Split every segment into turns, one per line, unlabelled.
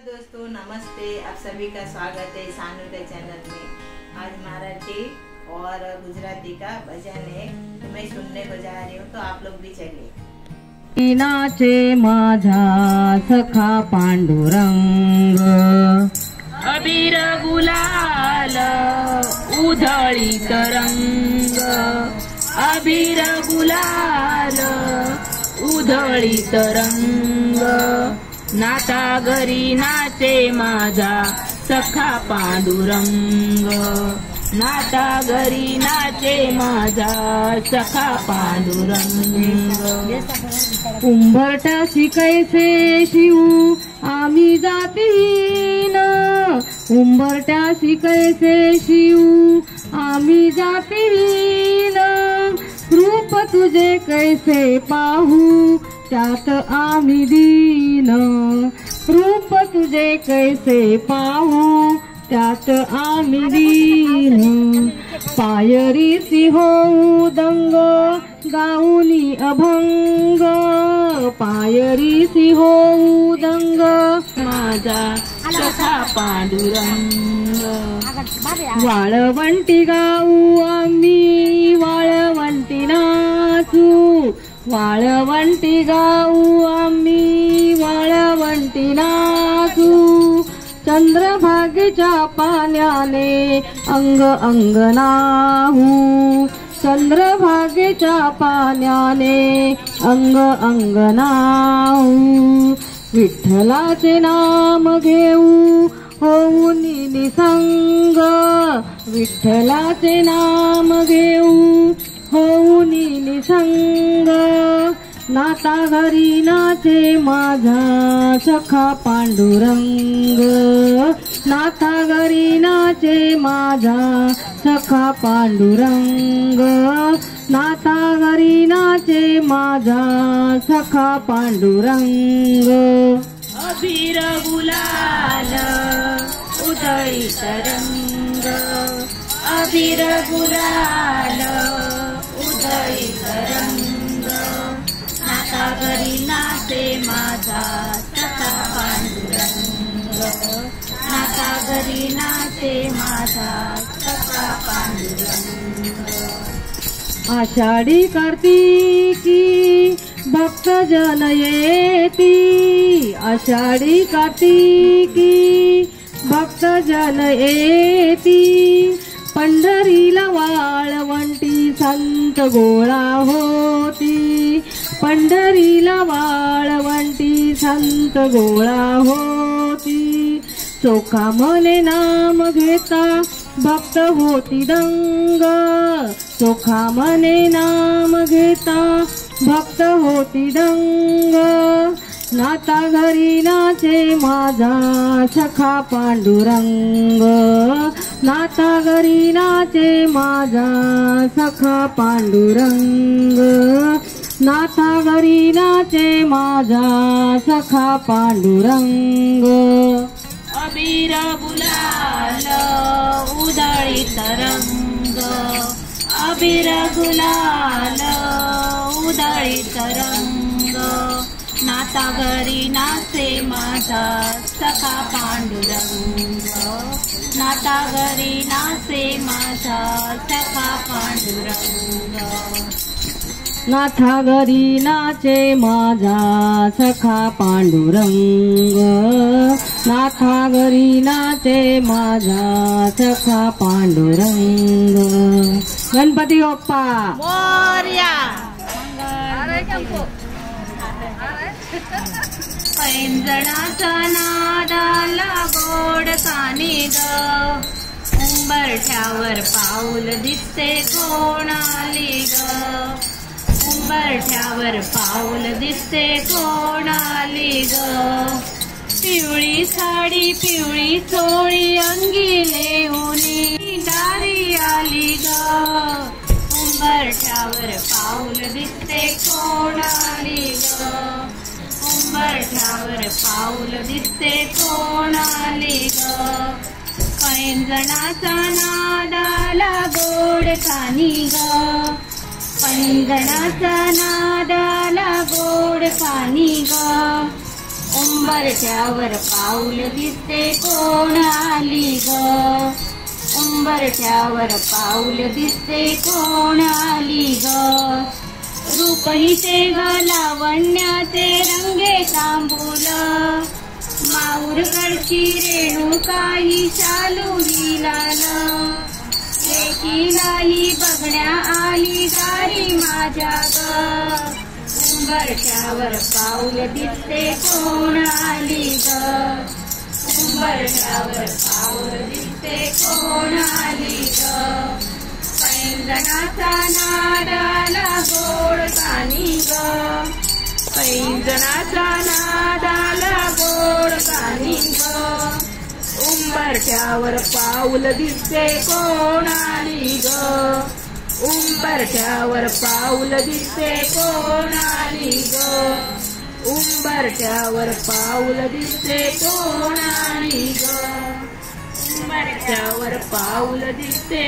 दोस्तों, नमस्ते। आप सभी का स्वागत है सानुदय चैनल में। आज मराठी और गुजराती का भजन है। तो मैं सुनने को जा रही हूँ तो आप लोग भी चलिए।
नाचे माझा सखा पांडुरंग।
अबीर गुलाल उधळी तरंग। अबीर गुलाल उधळी तरंग। नाता घरी नाचे माझा सखा पांडुरंग. नाता घरी नाचे माझा सखा पांडुरंग.
उंबरटा शिकायचे शिवू आम्ही जातीन. उंबरट्या शिकायचे शिवू आम्ही जातीन. रूप तुझे कैसे पाहू त्यात आम्ही दीन. रूप तुझे कैसे पाहू? त्यात आम्ही दीन. पायरीसी होऊ दंग गाऊनी अभंग. पायरीसी होऊ दंग
माझा पांडुरंग.
वाळवंटी गाऊ आम्ही वाळवंटी नाचू वाळवंटी गाऊ आम्ही वाळवंटी नाचू. चंद्रभागेच्या पाण्याने अंग अंग नाहू. चंद्रभागेच्या पाण्याने अंग अंग नाहू. विठ्ठलाचे नाम घेऊ होऊन निसंग. विठ्ठलाचे नाम घेऊ होऊन निसंग नाता घरी नाचे माझा सखा पांडुरंग नाता घरी नाचे माझा सखा पांडुरंग नाता घरी नाचे माझा सखा पांडुरंग
अबीर गुलाल उधळी तरंग अबीर गुलाल उधळी तरंग नाता घरी नाचे माझा सखा पांडुरंग नाता घरी नाचे माझा सखा पांडुरंग
आषाढी कार्तिकी भक्त जन येती. आषाढी कार्तिकी भक्त जन येती. पंढरीला वाळवंटी संत गोळा होती. पंढरीला वाळवंटी संत गोळा होती. चोखा मने नाम घेता भक्त होती दंग. चोखा मने नाम घेता भक्त होती दंग. नाता घरी नाचे माझा सखा पांडुरंग. नाता घरी नाचे माझा सखा पांडुरंग. नाथा घरी नाचे माझा सखा पांडुरंग.
अबीर गुलाल उदळी तरंग. अबीर गुलाल उदळी तरंग. नाता घरी नाचे माझा सखा पांडुरंग. नाता घरी नाचे माझा सखा पांडुरंग.
नाथा घरी नाचे माझा सखा पांडुरंग. नाथा घरी नाचे माझा सखा पांडुरंग. गणपती बाप्पा.
मोर्या. पैंजणाचा नादाला गोड कानी ग उंबरठ्यावर पाऊल दिसते कोणाली ग? उंबरठ्यावर पाऊल दिसते कोणाली ग? पिवळी साडी पिवळी चोळी अंगी लेऊनी दारी आली ग. उंबरठ्यावर पाऊल दिसते कोणाली ग? उंबरठ्यावर पाऊल दिसते कोणाली ग? पैंजणाचा नादाला गोड कानी ग. पैंजणाचा नादाला गोड कानी ग.
उंबरठ्यावर पाऊल दिसते कोणाली ग? उंबरठ्यावर पाऊल दिसते कोणाली गं ग? रूप हिचे लावण्याचे रंगे तांबूल? माऊरकडची रेणुकाही काही ही लाल लेकीलाही बघण्या आली गारी माझ्या ग पाऊल दिसते कोण आली ग? उंबरठ्यावर पाऊल दिसते कोण आली ग? पैंजणाचा नादाला गोड गाणी ग पैंजणाचा नादाला गोड गाणी ग उंबरठ्यावर पाऊल दिसते कोण आली ग? उंबरठ्यावर पाऊल दिसते कोण आली ग? उंबरठ्यावर पाऊल दिसते कोण आली ग? उंबरठ्यावर पाऊल दिसते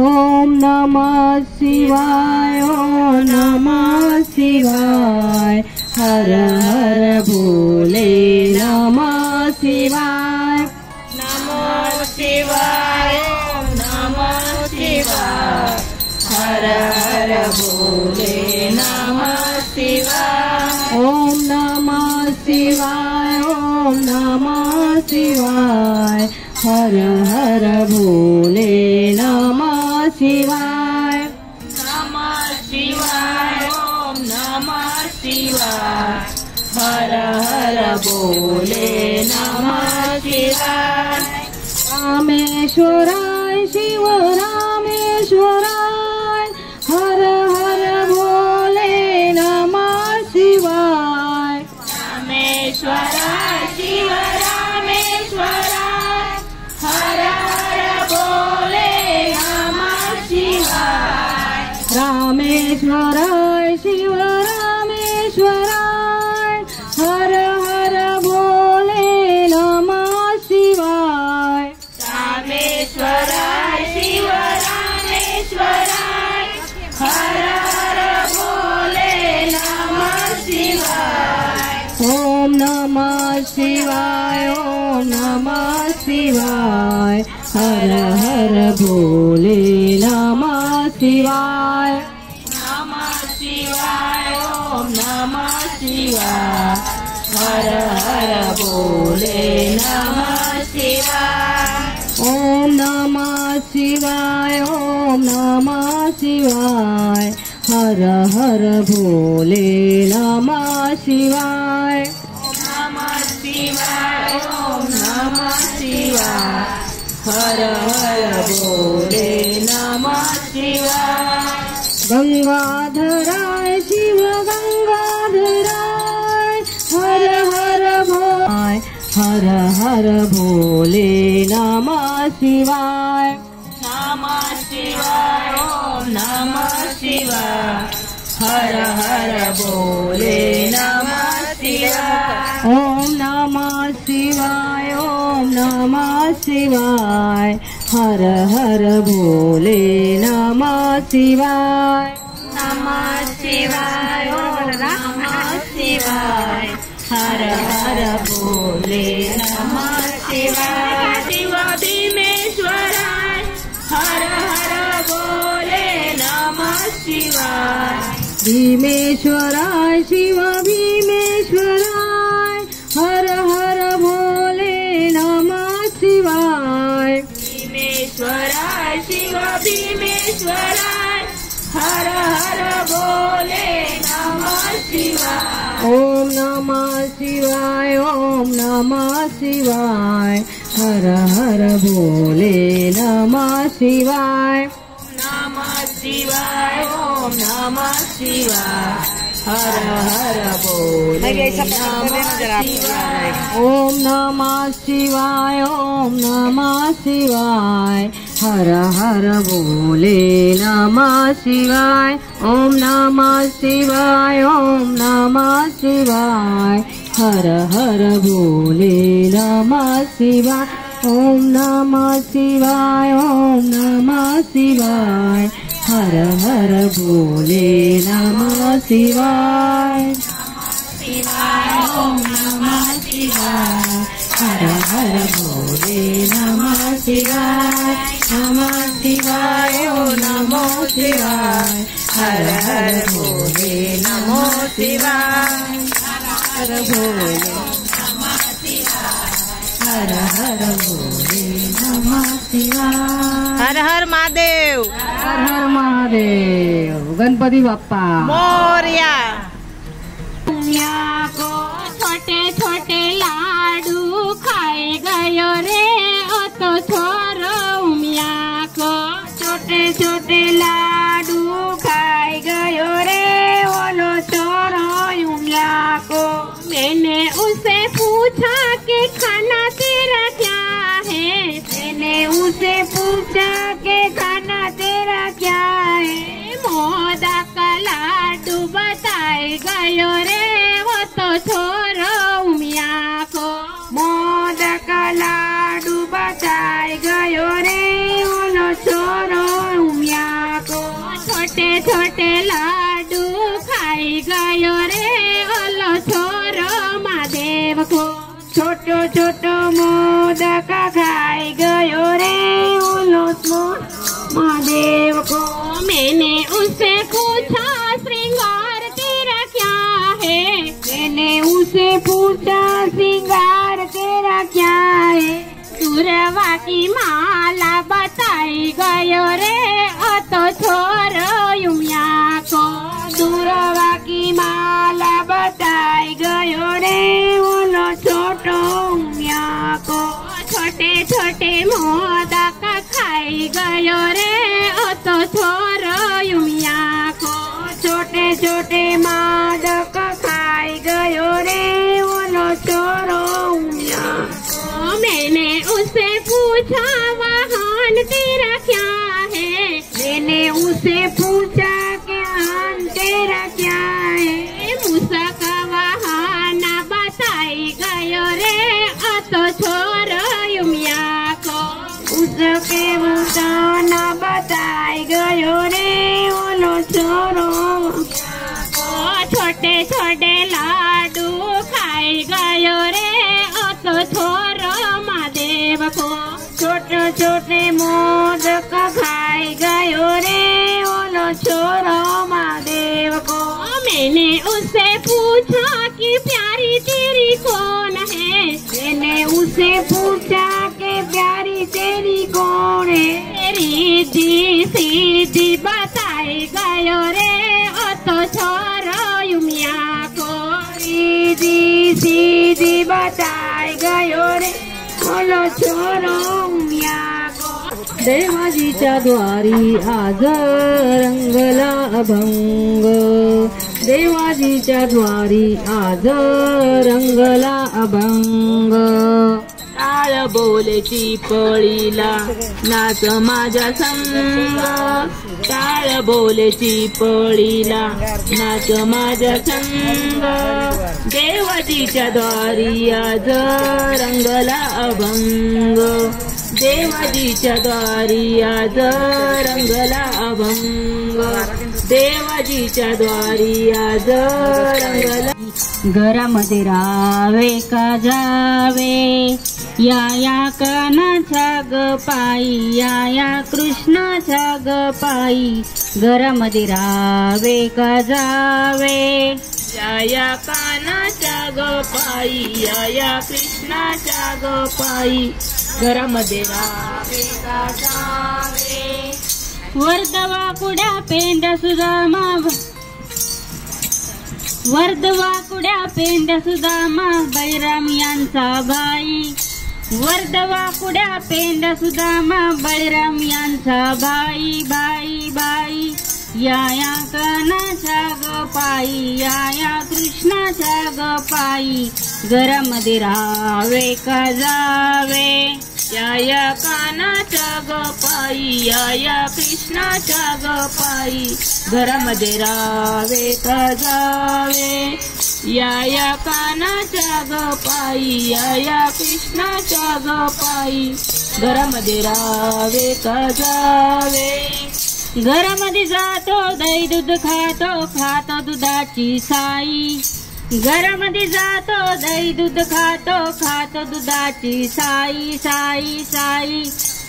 ओम नमः शिवाय ओम नमः शिवाय हर हर भोले नमः शिवाय।
नमो शिवाय ओम नमो शिवाय हर हर भोले नमः शिवाय।
ओम नमः शिवाय। ओम नमः शिवाय हर हर भोले नमः शिवाय
नमः शिवाय ओम नमः शिवाय हर हर भोले नमः शिवाय
रामेश्वराय रामेश्वराय
शिव रामेश्वराय हर हर भोले नमः शिवाय।
रामेश्वराय शिव रामेश्वराय हर हर भोले नमः शिवाय। ओम नमः शिवाय ओम नमः शिवाय हर हर भोले नमः शिवाय
हर हर भोले नमः शिवाय।
ओम नमः शिवाय ओम नमः शिवाय। हर हर भोले नमः शिवाय।
नमः शिवाय ओम नमः शिवाय। हर हर भोले नमः शिवाय।
गंगाधराय हर हर भोले नमः शिवाय।
नमः शिवाय ओम नमः शिवाय। हर हर भोले नमः शिवाय।
ओम नमः शिवाय ओम नमः शिवाय। हर हर भोले नमः शिवाय।
नमः शिवाय ओम नमः शिवाय। हर हर भोले नमः शिवाय। शिव भीमेश्वराय हर हर भोले नमः शिवाय।
भीमेश्वराय शिव
भी
ओम नमः शिवाय ओम नमः शिवाय। हर हर भोले नमः शिवाय।
नमः शिवाय। ओम नमः शिवाय हर हर शिवाय।
ओम नमः शिवाय ओम नमः शिवाय। हर हर भोले नमः शिवाय ओम नमः शिवाय ओम नमः शिवाय हर हर भोले नमः शिवाय ओम नमः शिवाय ओम नमः शिवाय हर हर भोले नमः शिवाय हर हर भोले नमः शिवाय नमः शिवाय ॐ नमो शिवाय हर हर भोले नमो शिवाय हर भोले हर हर भोले नमः शिवाय
हर हर महादेव।
हर हर महादेव। गणपती बाप्पा।
मोर्या।
को छोटे छोटे लाडू खाए गयो रे ओ तो छोरो को छोटे छोटे लाडू खाए गयो रे ओलो छोरो उमिया को मैंने उसे पूछा कि खाना तेरा क्या है मैंने उसे पूछा कि खाना तेरा क्या है मोदा का लाडू बताए गयो रे, वो तो छोरो गयो रे ओलो छोरो महादेव को। छोटो छोटो मोदक खाई गयो रे ओलो महादेव को। मैंने उससे पूछा, श्रृंगार तेरा क्या है? मैंने उसे पूछा, श्रृंगार तेरा क्या है? सुरवा की माला बताई गयो रे ओ तो छोरो युमिया को। मोदक खाई गयो रे ओ तो छोरो युमिया को छोटे छोटे मोदक गयो रे बोलो छोरो ओ छोटे छोटे लाडू खाई गयो रे ओ तो छोरो महादेव को। छोटे छोटे मोदक खाई गयो रे बोलो छोरो महादेव को। मैंने उससे पूछा कि प्यारी तेरी कौन है? मैंने उसे पूछा
देवाजीच्या द्वारी आज रंगला अभंग देवाजीच्या द्वारी आज रंगला अभंग
काळ बोलेची पळीला. नाच माझ्या संग. काळ बोलेची पळीला. नाच माझ्या संग. देवतीच्या द्वारी आज रंगला अभंग. देवाजीच्या द्वारी आज रंगला अभंग. देवाजीच्या द्वारी आज रंगला
घरामध्ये रावे का जावे? या या कानाच्या ग पायी या या कृष्णाच्या ग पायी घरामध्ये राहावे का जावे?
या या कानाच्या ग पायी या या कृष्णाच्या ग पायी घरामध्ये राहावे का जावे?
वर्धवा कुड्या पेंड्या सुदामा वर्धवा कुड्या पेंड्या सुदामा बैराम यांचा भाई. वर्धवा पुड्या पेंड्या सुदामा बळीराम यांचा भाई बाई बाई. या या कानाच्या ग पायी या या कृष्णाच्या ग पायी. घरामध्ये राहावे का जावे? या या कानाच्या गपाई या या कृष्णाच्या गपाई. घरामध्ये रावे का जावे? या या कानाच्या गपाई या या कृष्णाच्या गपाई. घरामध्ये रावे का जावे? घरामध्ये जातो दही दूध खातो खातो दुधाची साई. घरामध्ये जातो दही दूध खातो खातो दुधाची साई साई साई.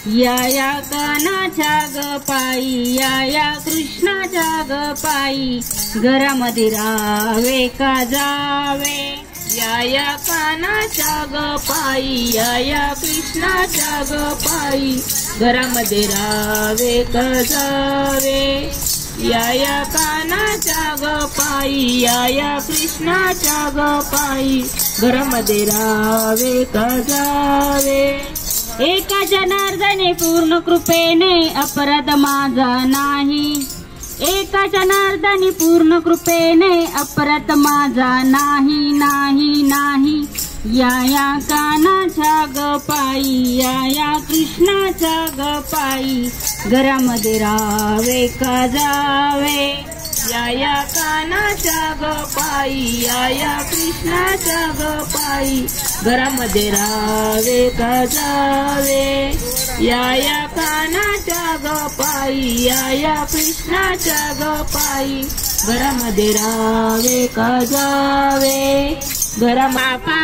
या या कानाच्या ग पायी या या कृष्णाच्या ग पायी. घरामध्ये रावे का जावे? या या कानाच्या ग पायी या या कृष्णाच्या ग पायी. घरामध्ये रावे का जावे? या या कानाच्या ग पायी या या कृष्णाच्या ग पायी. घरामध्ये रावे का जावे? एका जनार्दने पूर्ण कृपेने अपराध माझा नाही. एका जनार्दनी पूर्ण कृपेने अपराध माझा नाही नाही नाही. या या कानाच्या ग पायी या या कृष्णाच्या ग पायी घरामध्ये रावे का जावे? या या कानाच्या ग पायी या या कृष्णाच्या ग पायी घरामध्ये रावे का जावे? या या कानाच्या ग पायी या या कृष्णाच्या ग पायी घरामध्ये रावे का जावे? घरा बापा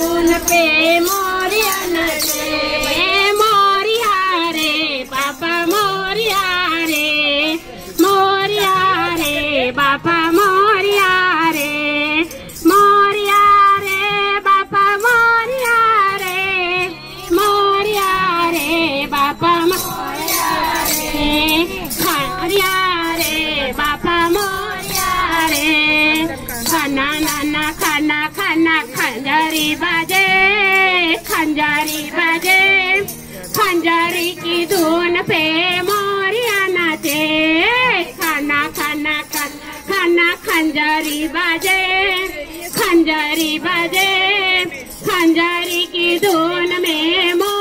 una pena. खंजारी बाजे खंजारी बाजे। खंजारी की धुन पे मोरिया नाचे। खाना खाना खाना खंजारी बाजे। खंजारी बाजे, खंजारी की धुन में मोरिया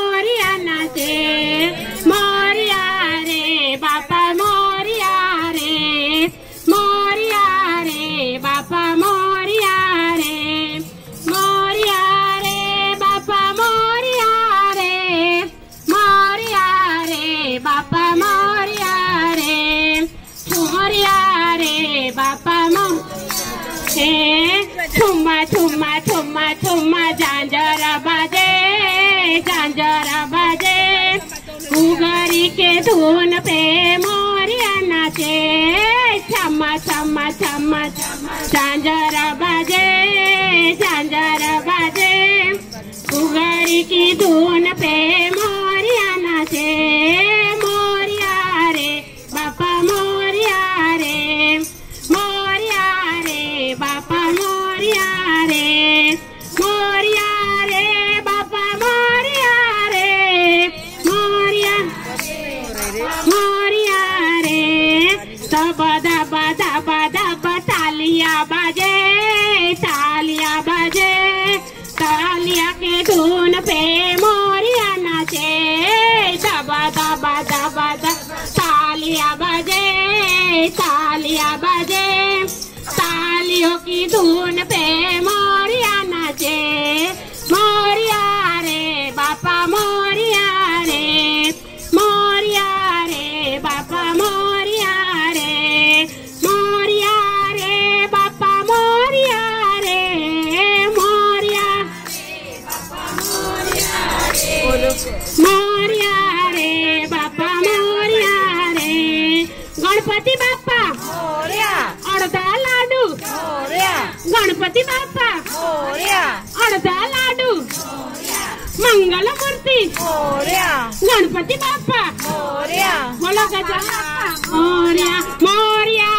ठुम्मा ठुम्मा झांझर बजे झांझर बजे। उगरी के धुन पे मोरिया नाचे छम्मा छम्मा छम्मा झांझर बाजे। मोरिया रे बापा मोरिया रे. गणपती बाप्पा.
मोरया.
अर्धा लाडू.
मोरया.
गणपती बाप्पा.
मोरया.
अर्धा लाडू. मंगल मूर्ती
मोरया.
गणपती बाप्पा.
मोरया.
बोला गजा मोर्या. मोर्या.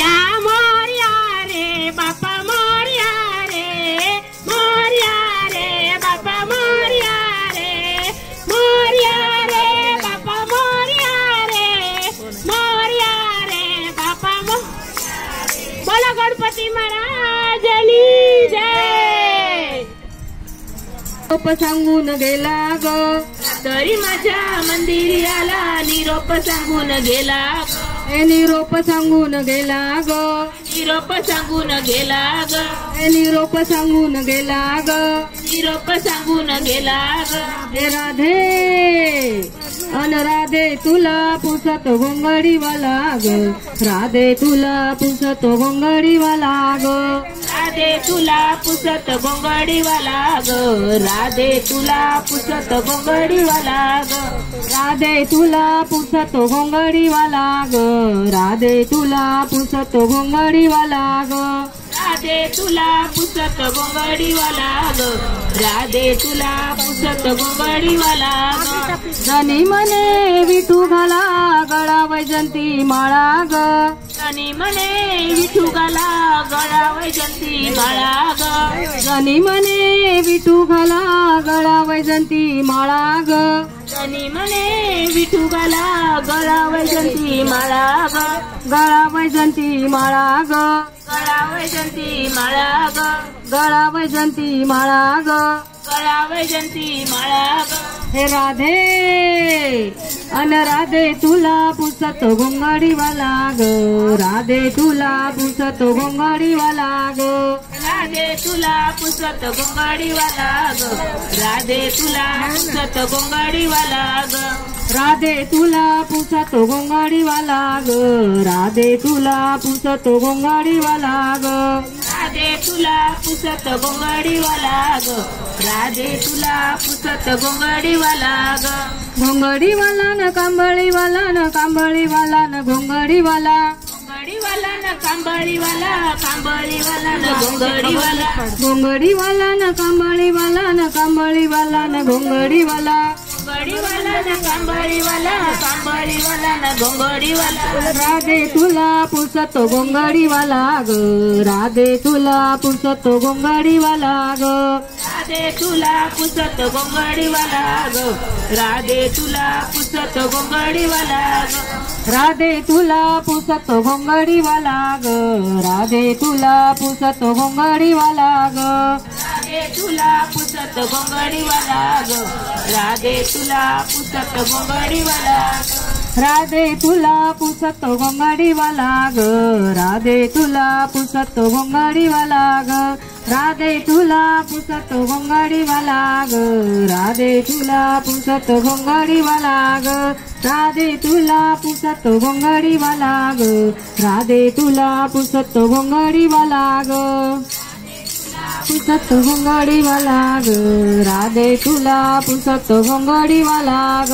मोर्या मोर्या रे मोर्या रे मोर्या रे मोर्या रे मोर्या रे मोर्या रे मोर्या रे मो बोला गणपती महाराजनी जय.
निरोप सांगून गेला ग.
तरी माझ्या मंदिरी आला निरोप सांगून गेला
हे निरोप सांगून गेला ग
निरोप सांगून गेला ग
हे निरोप सांगून गेला ग
निरोप सांगून गेला ग
हे राधे. अन राधे तुला पुसत गोंगडीवाला ग राधे तुला पुसत गोंगडीवाला ग
राधे तुला पुसत गोंगडीवाला ग. राधे तुला पुसत गोंगडीवाला ग.
राधे तुला पुसत गोंगडीवाला ग. राधे तुला पुसत गोंगडीवाला ग.
राधे तुला पुसत गोंगडीवाला ग. राधे तुला पुसत गोंगडीवाला ग.
जनी मने विठू घाला गळा वैजंती माळा ग.
आणि म्हणे विठू गाला गळा वैजंती माळा ग.
जनी मने विठू घाला गळा वैजंती माळा ग.
आणि म्हणे विठू गाला गळा वैजंती माळा ग.
गळा वैजंती माळा ग.
गळा वैजंती माळा ग.
गळा वैजंती माळा ग.
गळा वैजंती माळा ग.
हे राधे अन राधे तुला पुसत गोंगाडीवाला ग राधे तुला पुसत गोंगाडीवाला ग
राधे तुला पुसत गोंगाडीवाला ग राधे तुला पुसत गोंगाडीवाला ग
राधे तुला पुसत गोंगाडीवाला ग. राधे तुला पुसत गोंगाडीवाला ग.
राधे तुला पुसत गोंगाडीवाला ग. राधे तुला पुसत गोंगाडीवाला ग.
घोंगडीवाला न कांबळीवाला न कांबळीवाला न घोंगडीवाला
गोंगाडीवाला न कांबळीवाला कांबळीवाला न गोंगाडीवाला.
घोंगडीवाला न कांबळीवाला न कांबळीवाला न घोंगडीवाला
न
राधे तुला पुसत गोंगाडीवाला ग. राधे तुला पुसत गोंगाडीवाला ग.
राधे तुला पुसत गोंगाडीवाला ग. राधे तुला पुसत गोंगाडीवाला ग.
राधे तुला पुसत गोंगाडीवाला ग. राधे तुला पुसत गोंगाडीवाला ग.
राधे तुला पुसत गोंगडीवाला ग. राधे तुला पुसत गोंगडीवाला
राधे तुला पुसत गोंगडीवाला ग. राधे तुला पुसत गोंगडीवाला ग. राधे तुला पुसत गोंगडीवाला ग. राधे तुला पुसत गोंगडीवाला ग. राधे तुला पुसत गोंगडीवाला ग. राधे तुला पुसत गोंगडीवाला ग. पुसत गोंगाडीवाला ग राधे तुला पुसत गोंगाडीवाला ग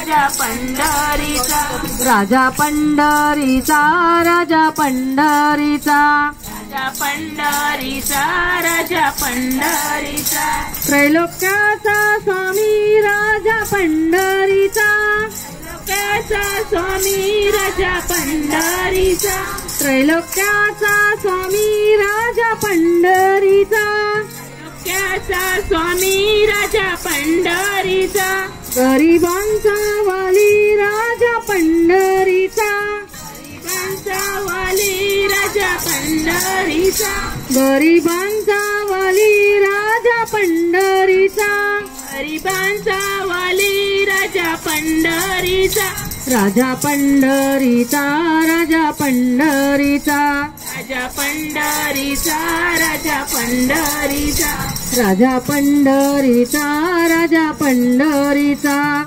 राजा पंढरीचा.
राजा पंढरीचा राजा पंढरीचा.
राजा पंढरीचा राजा पंढरीचा.
त्रैलोक्याचा स्वामी राजा पंढरीचा.
लोकाचा स्वामी राजा पंढरीचा.
त्रैलोक्याचा स्वामी राजा पंढरीचा.
लोक्याचा स्वामी राजा पंढरीचा.
गरिबांचा वाली राजा पंढरीचा.
गरिबांचा वाली राजा पंढरीचा.
गरिबांचा वाली राजा पंढरीचा.
गरिबांचा वाली राजा पंढरीचा.
राजा पंढरीचा राजा पंढरीचा.
राजा पंढरीचा राजा पंढरीचा.
राजा पंढरीचा राजा पंढरीचा.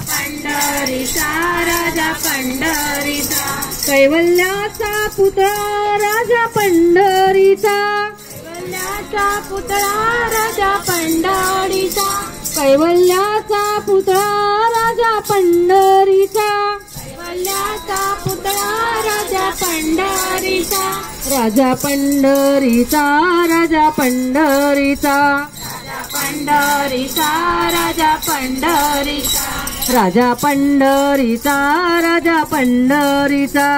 पंढरीचा राजा पंढरीचा.
कैवल्याचा पुत्र राजा पंढरीचा.
कैवल्याचा पुतळा राजा पंढरीचा.
कैवल्याचा राजा पंढरीचा.
कैवल्याचा पुतळा राजा पंढरीचा.
राजा पंढरीचा राजा पंढरीचा.
पंढरीचा राजा पंढरीचा.
राजा पंढरीचा राजा पंढरीचा.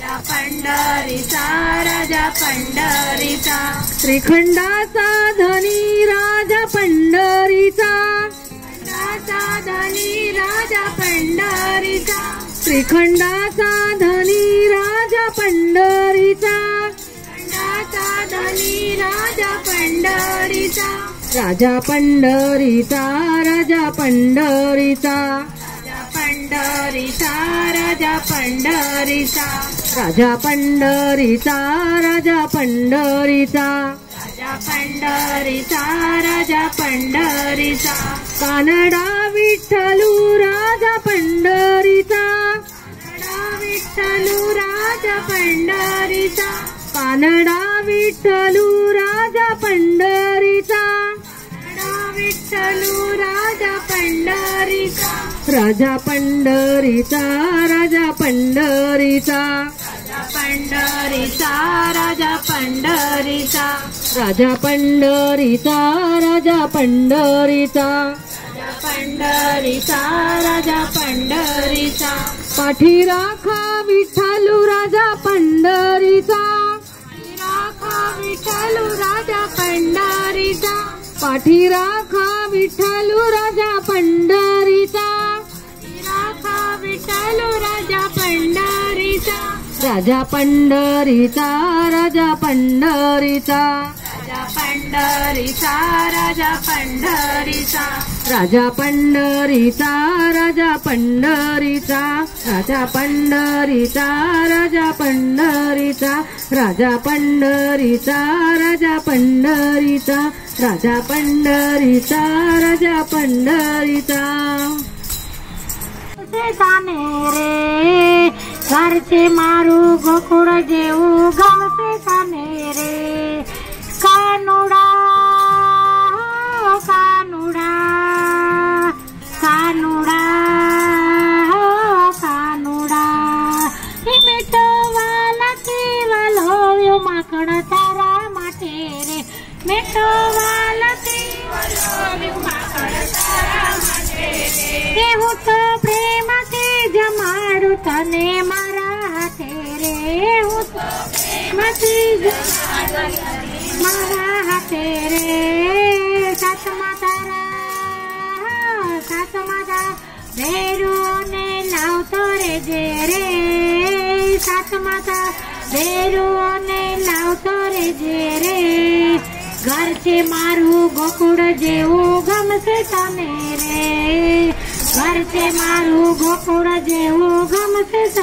राजा पंढरीचा राजा पंढरीचा.
श्रीखंडाचा धनी राजा पंढरीचा.
धनी राजा पंढरीचा
श्रीखंडाचा धनी राजा पंढरीचा.
खंडाचा धनी राजा पंढरीचा
राजा पंढरीचा राजा पंढरीचा.
राजा पंढरीचा राजा पंढरीचा.
राजा पंढरीचा राजा पंढरीचा.
पंढरीचा राजा पंढरीचा.
कानडा विठ्ठलू
कानडा विठ्ठलू राजा पंढरीचा.
कानडा विठ्ठलू राजा
कानडा विठ्ठलू राजा पंढरीचा.
राजा पंढरीचा राजा
राजा पंढरीचा राजा पंढरीचा.
राजा पंढरीचा राजा पंढरीचा.
राजा पंढरीचा राजा पंढरीचा.
पाठी राखा विठ्ठलू राजा पंढरीचा.
राखा विठ्ठलू राजा पंढरीचा.
पाठी राखा विठ्ठलू राजा पंढरीचा.
राखा विठ्ठलू राजा पंढरीचा.
राजा पंढरीचा राजा पंढरीचा.
राजा पंढरीचा राजा पंढरीचा.
राजा पंढरीचा राजा पंढरीचा. राजा पंढरीचा राजा पंढरीचा. राजा पंढरीचा राजा पंढरीचा. राजा पंढरीचा राजा पंढरीचा.
છે ગાને રે? ઘર છે મારું ગોકુળ જેવું ગામ છે ગાને રે? કાનુડા કાનુડા કાનુડા કાનુડા. એમે તો વાલા કેવા લોયો માકડ તારા માટે રે. મેં વાલા કેવા લોયો કેવું તો પ્રેમ તે જમાડું તને મારા હાથે રે હું તો પ્રેમથી જમાડું મારા હાથે રે સાતમા તારા સાતમા તારા ભેરુઓને લાવતો રે જે રે સાતમા તારા ભેરુઓને લાવતો રે જે રે ઘર છે મારું, ગોકુળ જેવું ગમશે તને રે. ઘર છે મારું, ગોકુળ જેવું ગમશે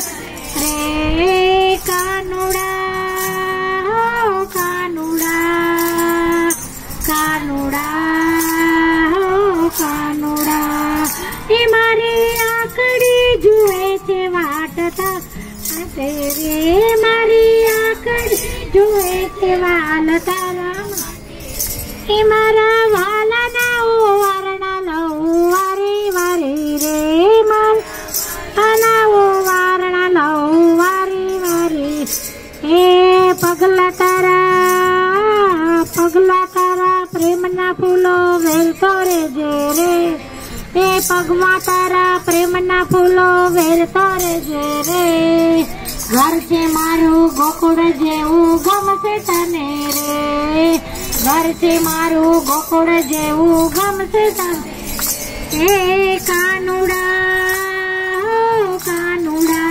રે. કાનુડા, હો, કાનુડા કાનુડા, હો, કાનુડા. એ મારી આકડી જુએ છે, વાટતા રે. મારી આકડી જુએ છે, વાલતા તારા એ મારા વાલાના વારણા લઉં વારે રે મારા ઓ વારણા લઉં વારે વારે પગલા તારા પગલા તારા પ્રેમના ફૂલો વેલતો રે જે રે એ પગમાં તારા પ્રેમના ફૂલો વેલતો રહેજે રે ઘર છે મારું ગોકુળ જેવું ગમશે તને રે ઘર છે મારું ગોકુળ જેવું ગમશે તને એ કાનુડા હો કાનુડા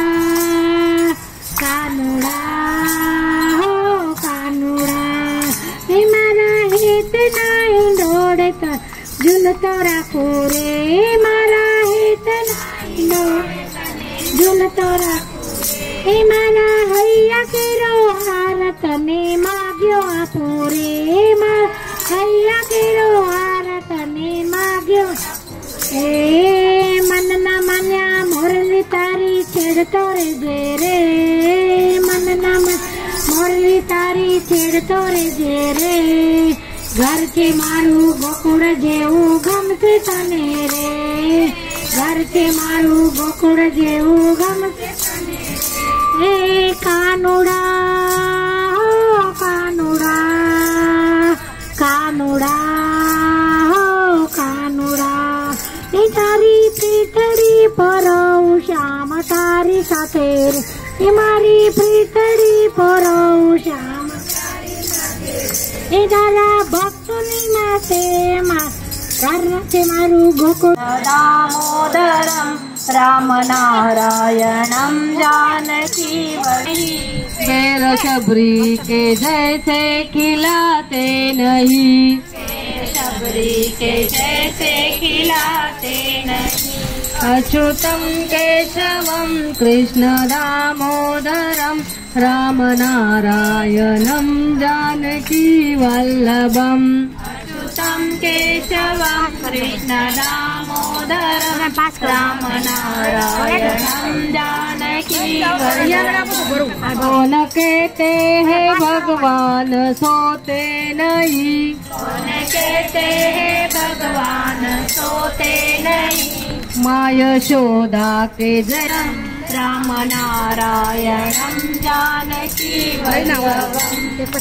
કાનુડા હો કાનુડા એ મારા હિતના ઈંડોળે તો ઝૂલતો રાખો રે મારા હિતના ઈંડોળે ઝૂલતો રાખો એ મારા હૈયા કેરો હાર તને માગ્યો આપો રે માં હૈયા કેરો હાર તને માગ્યો. એ મનના માન્યા મોરલી તારી છેડતો રેજે રે મનના મન મોરલી તારી છેડતો રેજે રે ઘર છે મારું ગોકુળ જેવું ગમશે તને રે. ઘર છે મારું ગોકુળ જેવું ગમશે તને હે કાનુડા કાનુડા હો કાનુડા એ તારી પીઠડી પર શ્યામ તારી સાથે એ મારી પીઠડી પર શ્યામ એ તારા ભક્તોની માથે માં કારણ છે મારું ગોકુળ
દામોદરમ रामनारायणं जानकी पैर शबरी के जैसे खिलाते नहीं। शबरी के जैसे खिलाते नहीं। अच्युतं केशवं कृष्ण दामोदरं रामनारायणं जानकी वल्लभम् अच्युतं केशवं कृष्ण दामोदरं रामनारायणं जानकी वल्लभम् कौन कहते हैं भगवान सोते नहीं कौन कहते हैं भगवान सोते नहीं माँ यशोदा के जन्म रामनारायणं नारायणं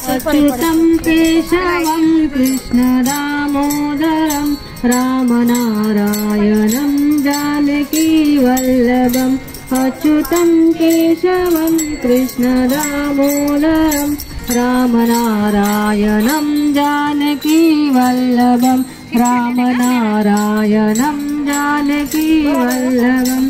अच्युतं केशवं कृष्णदामोदरं रामनारायणं जानकीवल्लभम् अच्युतं केशवं कृष्णरामोदरं रामनारायणं जानकीवल्लभं रामनारायणं
जानकीवल्लभम्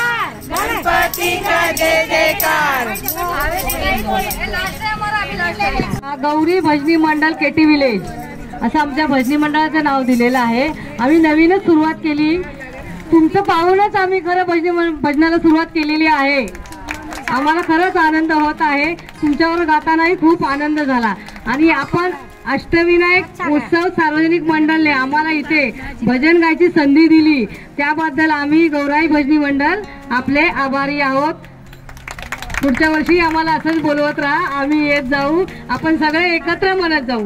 गणपति का जय जयकार?
गौरी भजनी मंडळ केटी विलेज. असं आमच्या भजनी मंडळाचं नाव दिलेलं आहे. आम्ही नवीनच सुरुवात केली. तुमचं पाहूनच आम्ही खरं भजनी भजनाला सुरुवात केलेली आहे. आम्हाला खरंच आनंद होत आहे. तुमच्यावर गातानाही खूप आनंद झाला. आणि आपण अष्टविनायक उत्सव सार्वजनिक मंडळने आम्हाला इथे भजन गायची संधी दिली. त्याबद्दल आम्ही गौराई भजनी मंडळ आपले आभारी आहोत. पुढच्या वर्षी आम्हाला असंच बोलवत राहा. आम्ही येत जाऊ. आपण सगळे एकत्र म्हणत जाऊ?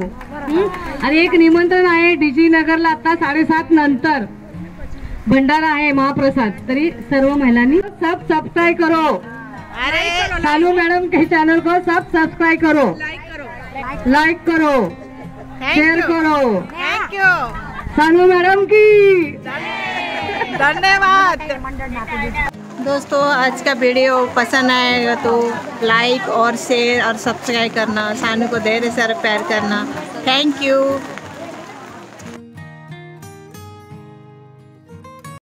आणि एक निमंत्रण आहे डीजी नगरला आता साडेसात नंतर. भंडारा आहे महाप्रसाद. तरी सर्व महिलांनी सब सब्सक्राइब करो. सानू मैडम के चैनल को सब सब्सक्राइब करो. लाइक करो. शेयर करो।
थैंक यू
सानू मैडम की।
धन्यवाद। दोस्तों आज का वीडियो पसंद आएगा तो लाइक और शेयर और सब्सक्राइब करना सानू को धैर्य सारा प्यार करना। Thank you